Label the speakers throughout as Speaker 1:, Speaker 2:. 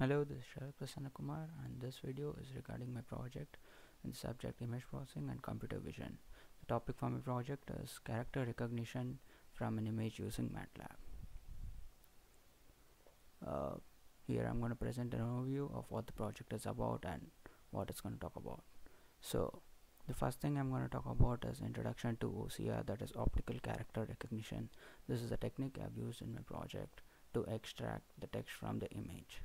Speaker 1: Hello, this is Sharath Prasanna Kumar and this video is regarding my project in the subject image processing and computer vision. The topic for my project is character recognition from an image using MATLAB. Uh, here I'm going to present an overview of what the project is about and what it's going to talk about. So the first thing I'm going to talk about is introduction to OCR that is optical character recognition. This is a technique I've used in my project to extract the text from the image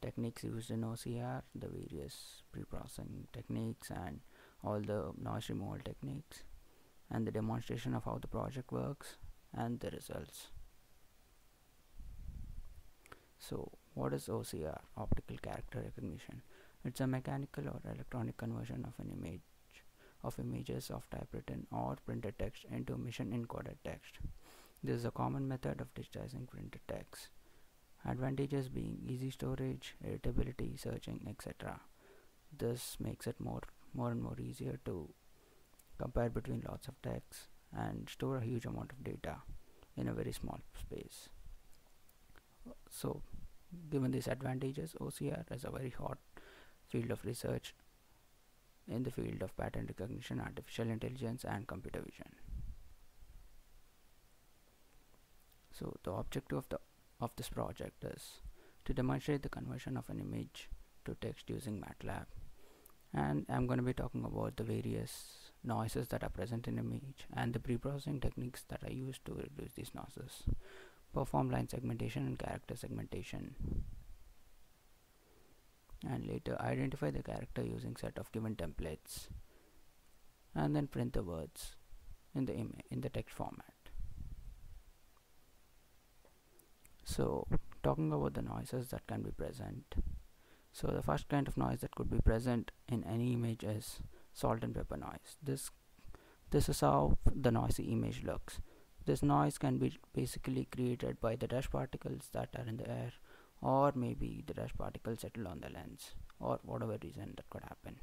Speaker 1: techniques used in OCR, the various pre-processing techniques and all the noise removal techniques and the demonstration of how the project works and the results. So what is OCR, optical character recognition? It's a mechanical or electronic conversion of an image of images of typewritten or printed text into machine encoded text. This is a common method of digitizing printed text advantages being easy storage editability searching etc this makes it more more and more easier to compare between lots of texts and store a huge amount of data in a very small space. So given these advantages OCR is a very hot field of research in the field of pattern recognition artificial intelligence and computer vision. So the objective of the of this project is to demonstrate the conversion of an image to text using MATLAB. And I'm going to be talking about the various noises that are present in image and the pre-processing techniques that are used to reduce these noises. Perform line segmentation and character segmentation. And later identify the character using set of given templates. And then print the words in the in the text format so talking about the noises that can be present. So the first kind of noise that could be present in any image is salt and pepper noise. This this is how the noisy image looks. This noise can be basically created by the dust particles that are in the air or maybe the dust particles settle on the lens or whatever reason that could happen.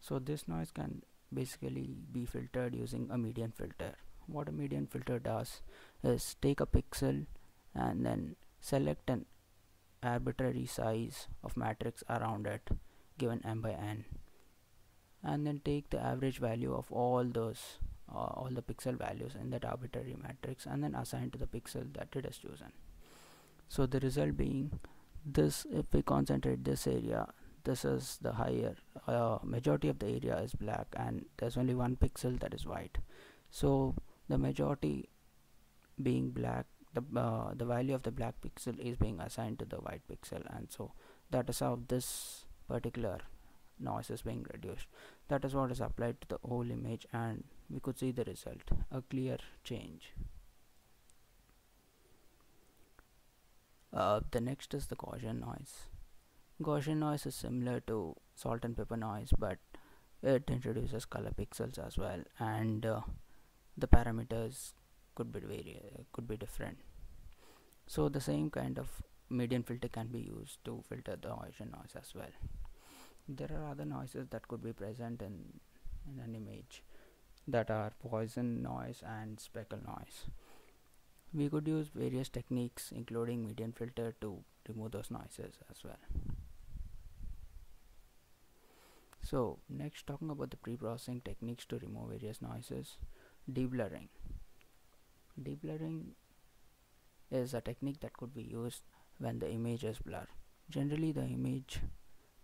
Speaker 1: So this noise can basically be filtered using a median filter. What a median filter does is take a pixel and then select an arbitrary size of matrix around it given m by n and then take the average value of all those uh, all the pixel values in that arbitrary matrix and then assign to the pixel that it has chosen. So the result being this if we concentrate this area this is the higher uh, majority of the area is black and there's only one pixel that is white. So the majority being black the uh, the value of the black pixel is being assigned to the white pixel. And so that is how this particular noise is being reduced. That is what is applied to the whole image and we could see the result a clear change. Uh, the next is the Gaussian noise. Gaussian noise is similar to salt and pepper noise but it introduces color pixels as well and uh, the parameters could be very could be different. So the same kind of median filter can be used to filter the Gaussian noise as well. There are other noises that could be present in in an image that are Poisson noise and speckle noise. We could use various techniques including median filter to remove those noises as well. So next talking about the pre-processing techniques to remove various noises deblurring Deblurring is a technique that could be used when the image is blurred. Generally the image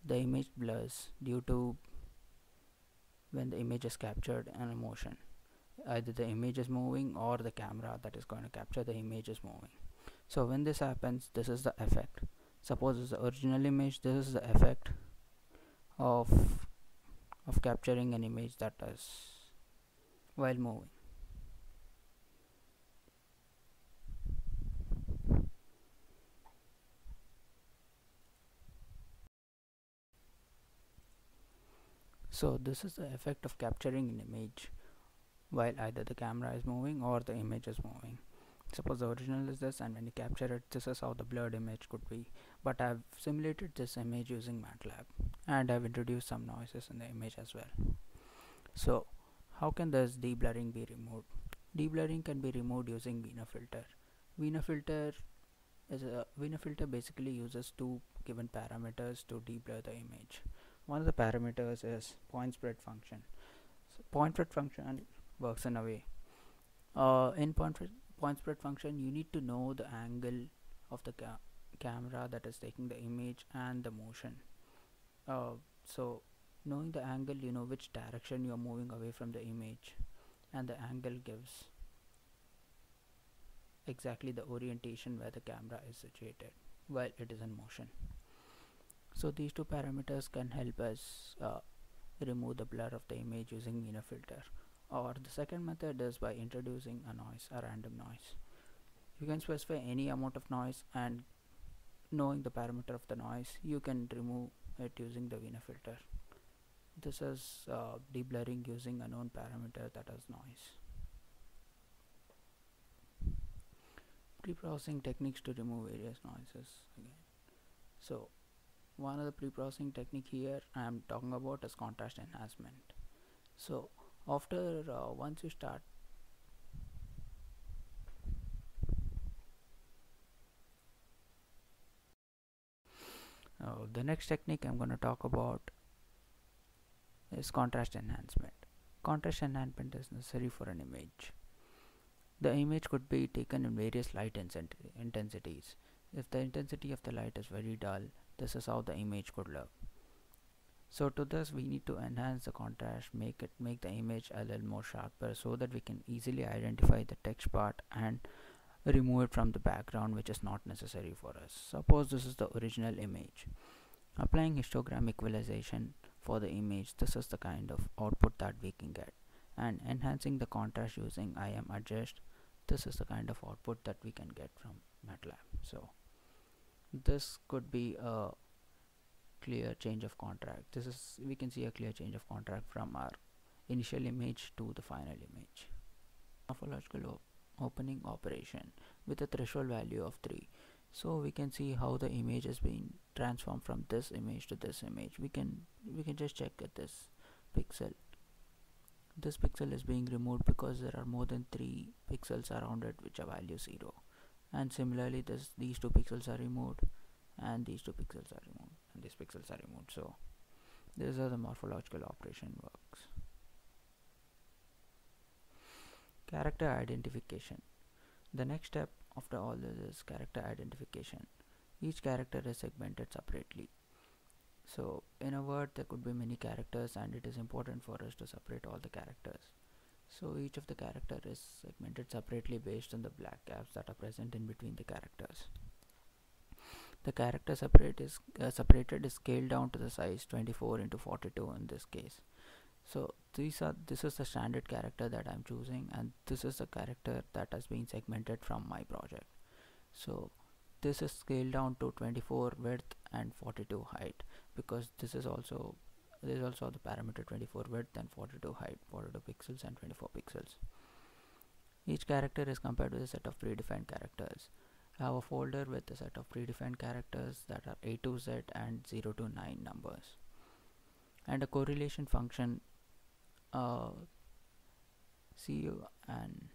Speaker 1: the image blurs due to when the image is captured in motion. Either the image is moving or the camera that is going to capture the image is moving. So when this happens, this is the effect. Suppose it's the original image, this is the effect of of capturing an image that is while moving. So this is the effect of capturing an image while either the camera is moving or the image is moving. Suppose the original is this and when you capture it this is how the blurred image could be. But I've simulated this image using MATLAB and I've introduced some noises in the image as well. So how can this deblurring be removed? Deblurring can be removed using Wiener filter. Wiener filter is a Wiener filter basically uses two given parameters to deblur the image. One of the parameters is point spread function. So point spread function works in a way. Uh, in point, point spread function, you need to know the angle of the ca camera that is taking the image and the motion. Uh, so knowing the angle, you know which direction you are moving away from the image, and the angle gives exactly the orientation where the camera is situated while it is in motion so these two parameters can help us uh, remove the blur of the image using Wiener filter or the second method is by introducing a noise a random noise. You can specify any amount of noise and knowing the parameter of the noise you can remove it using the Wiener filter this is uh, deblurring using a known parameter that is noise. Pre-processing techniques to remove various noises again. So one of the pre-processing technique here I am talking about is contrast enhancement. So after uh, once you start uh, the next technique I'm going to talk about is contrast enhancement. Contrast enhancement is necessary for an image. The image could be taken in various light intensities. If the intensity of the light is very dull, this is how the image could look. So to this we need to enhance the contrast, make it make the image a little more sharper so that we can easily identify the text part and remove it from the background which is not necessary for us. Suppose this is the original image. Applying histogram equalization for the image, this is the kind of output that we can get. And enhancing the contrast using imadjust this is the kind of output that we can get from MATLAB so this could be a clear change of contract. This is we can see a clear change of contract from our initial image to the final image. Morphological opening operation with a threshold value of 3 so we can see how the image has been transformed from this image to this image. We can we can just check at this pixel. This pixel is being removed because there are more than three pixels around it which are value 0 and similarly this these two pixels are removed and these two pixels are removed and these pixels are removed. So this is how the morphological operation works. Character identification. The next step after all this is character identification. Each character is segmented separately. So in a word there could be many characters and it is important for us to separate all the characters so each of the character is segmented separately based on the black gaps that are present in between the characters. The character separate is uh, separated is scaled down to the size 24 into 42 in this case. So these are this is the standard character that I'm choosing and this is the character that has been segmented from my project. So this is scaled down to 24 width and 42 height because this is also there is also the parameter 24 width and 42 height 42 pixels and 24 pixels. Each character is compared with a set of predefined characters. I have a folder with a set of predefined characters that are A to Z and 0 to 9 numbers. And a correlation function uh, CU and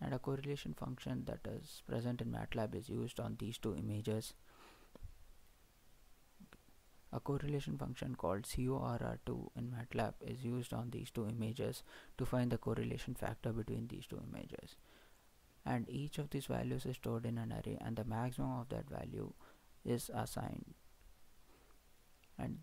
Speaker 1: and a correlation function that is present in MATLAB is used on these two images a correlation function called CORR2 in MATLAB is used on these two images to find the correlation factor between these two images. And each of these values is stored in an array and the maximum of that value is assigned. And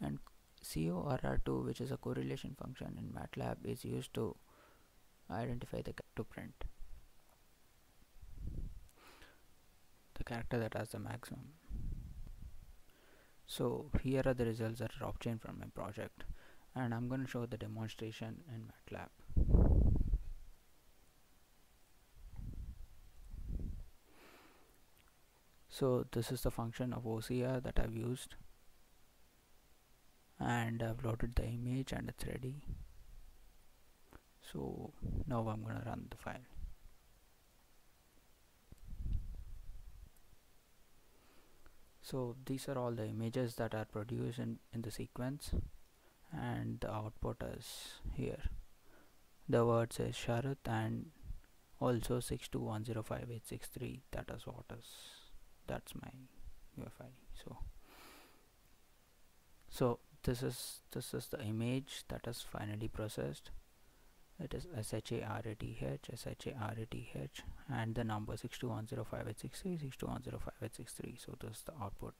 Speaker 1: and CORR2 which is a correlation function in MATLAB is used to identify the to print character that has the maximum. So here are the results that are obtained from my project and I'm going to show the demonstration in MATLAB. So this is the function of OCR that I've used and I've loaded the image and it's ready. So now I'm gonna run the file so these are all the images that are produced in, in the sequence and the output is here. The word says Sharath and also 6210583 that is what is that's my UFI so so this is this is the image that is finally processed it is SHARATH SHARATH and the number 6210583 6210583 so this is the output.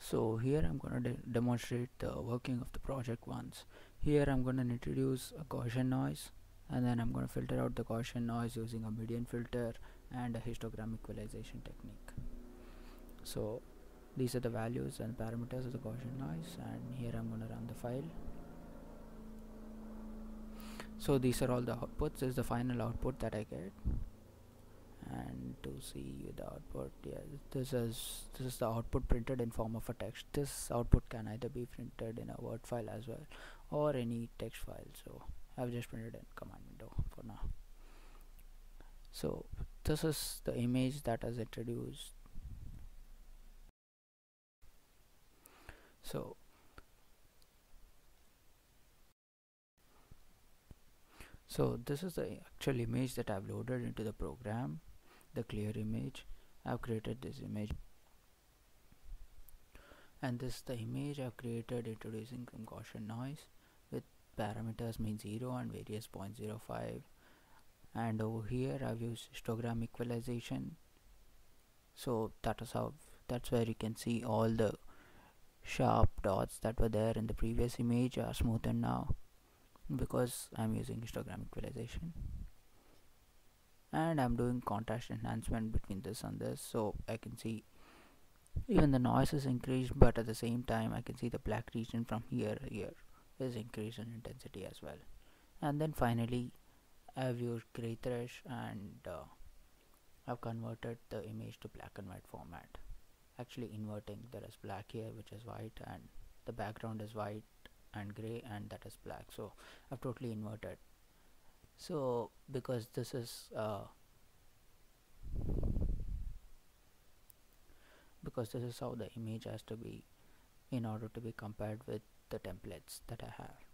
Speaker 1: So here I'm going to de demonstrate the working of the project once. Here I'm going to introduce a Gaussian noise and then I'm going to filter out the Gaussian noise using a median filter and a histogram equalization technique. So these are the values and parameters of the Gaussian noise and here I'm going to run the file. So these are all the outputs. This is the final output that I get. And to see the output yeah this is this is the output printed in form of a text. This output can either be printed in a word file as well or any text file. So I've just printed in command window for now. So this is the image that is introduced so so this is the actual image that I've loaded into the program the clear image. I've created this image. And this is the image I've created introducing some Gaussian noise with parameters mean 0 and various 0.05 and over here I've used histogram equalization. So that is how that's where you can see all the sharp dots that were there in the previous image are smoothened now because I'm using histogram equalization. And I'm doing contrast enhancement between this and this so I can see even the noise is increased but at the same time I can see the black region from here here is increased in intensity as well. And then finally I've used graythresh and uh, I've converted the image to black and white format actually inverting. There is black here which is white and the background is white and gray and that is black. So I've totally inverted. So because this is uh, because this is how the image has to be in order to be compared with the templates that I have.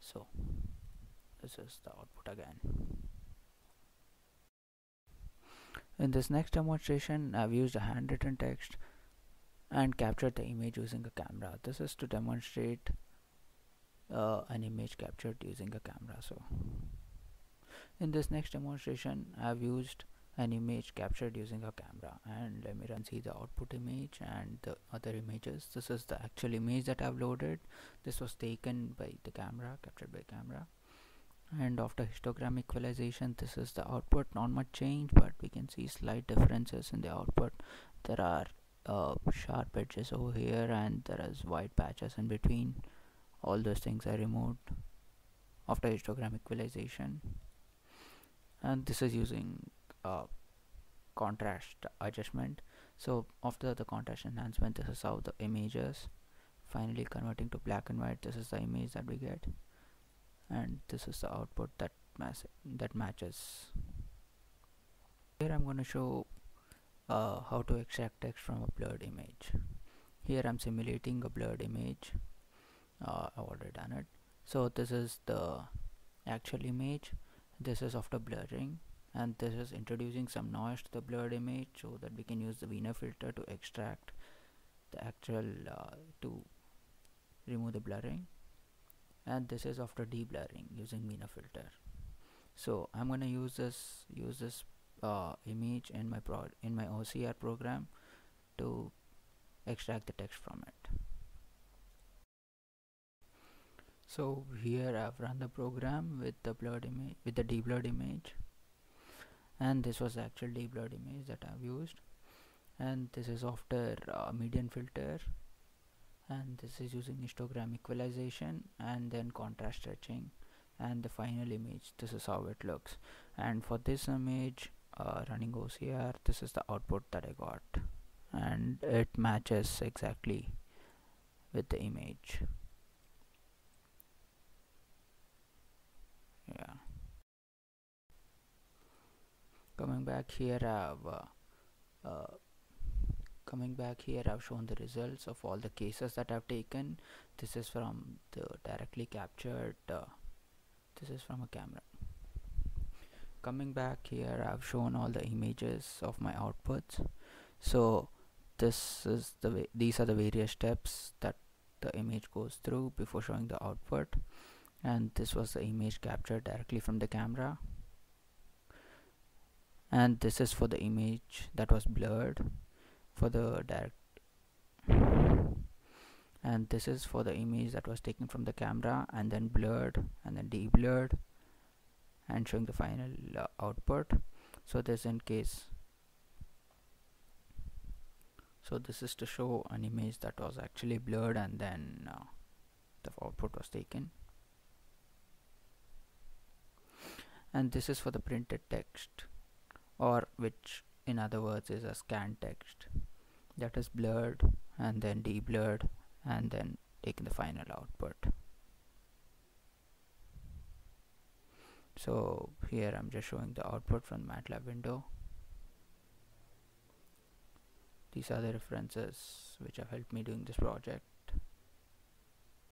Speaker 1: So this is the output again. In this next demonstration I've used a handwritten text and capture the image using a camera. This is to demonstrate uh, an image captured using a camera so. In this next demonstration I've used an image captured using a camera and let me run see the output image and the other images. This is the actual image that I've loaded. This was taken by the camera captured by camera. And after histogram equalization this is the output. Not much change but we can see slight differences in the output. There are uh, sharp edges over here and there is white patches in between. All those things are removed after histogram equalization. And this is using uh, contrast adjustment. So after the contrast enhancement this is how the images finally converting to black and white. This is the image that we get. And this is the output that that matches. Here I'm going to show uh, how to extract text from a blurred image. Here I'm simulating a blurred image. Uh, I've already done it. So this is the actual image. This is after blurring. And this is introducing some noise to the blurred image so that we can use the Wiener filter to extract the actual uh, to remove the blurring. And this is after deblurring using Wiener filter. So I'm gonna use this use this uh, image in my pro in my OCR program to extract the text from it. So here I've run the program with the blurred image with the deblurred image. And this was the actual deblurred image that I've used. And this is after uh, median filter. And this is using histogram equalization and then contrast stretching and the final image. This is how it looks. And for this image uh, running OCR this is the output that I got. And it matches exactly with the image. Yeah. Coming back here I have uh, uh, coming back here I've shown the results of all the cases that I've taken. This is from the directly captured uh, this is from a camera coming back here I've shown all the images of my outputs. So this is the way these are the various steps that the image goes through before showing the output. And this was the image captured directly from the camera. And this is for the image that was blurred for the direct and this is for the image that was taken from the camera and then blurred and then deblurred and showing the final uh, output. So this in case so this is to show an image that was actually blurred and then uh, the output was taken. And this is for the printed text or which in other words is a scanned text that is blurred and then deblurred and then taking the final output so here I'm just showing the output from MATLAB window. These are the references which have helped me doing this project